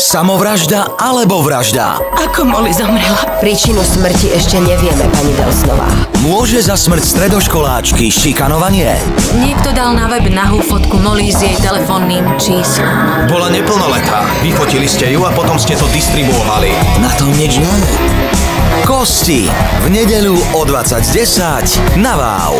Samovražda alebo vražda? Ako Molly zomrela? Príčinu smrti ešte nevieme, pani Delsnová. Môže za smrť stredoškoláčky šikanovanie? Niekto dal na web nahú fotku Molly s jej telefónnym číslom. Bola neplnoletá. Vyfotili ste ju a potom ste to distribuovali. Na tom nič nie. Kosti. V nedeľu o 20.10 na Wow.